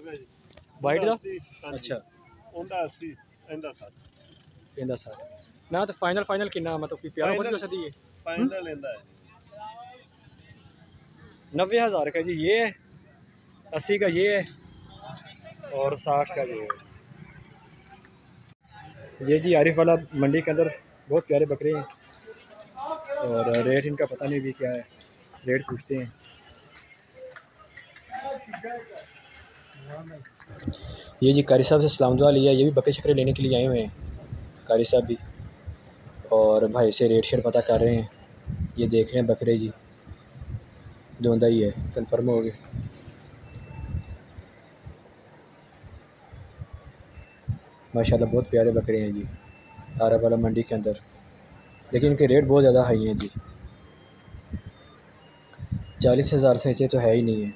ਹੈਗਾ ਜੀ ਵਾਈਟ ਦਾ ਅੱਸੀ, ਹਾਂਜੀ। ਅੱਛਾ ਉਹਦਾ 80 ਇਹਦਾ 60 ਇਹਦਾ ਸਾਰਾ ਨਾ ਤਾਂ ਫਾਈਨਲ ਫਾਈਨਲ ਕਿੰਨਾ मतलब कि प्यारा बहुत हो सकती है ਫਾਈਨਲ ਲੈਂਦਾ ਹੈ नब्बे हज़ार का जी ये है अस्सी का ये है और साठ का ये है ये जी आरिफ वाला मंडी के अंदर बहुत प्यारे बकरे हैं और रेट इनका पता नहीं भी क्या है रेट पूछते हैं ये जी कारी साहब से सलाम दुआ लिया ये भी बकरे शकरे लेने के लिए आए हुए हैं। कारी साहब भी। और भाई से रेट शेट पता कर रहे हैं। ये देख रहे हैं बकरे जी। जोंदा ही है कंफर्म हो गए। माशाल्लाह बहुत प्यारे बकरे हैं जी आरब वाला मंडी के अंदर। लेकिन इनके रेट बहुत ज़्यादा हाई हैं जी। चालीस हज़ार से नीचे तो है ही नहीं है।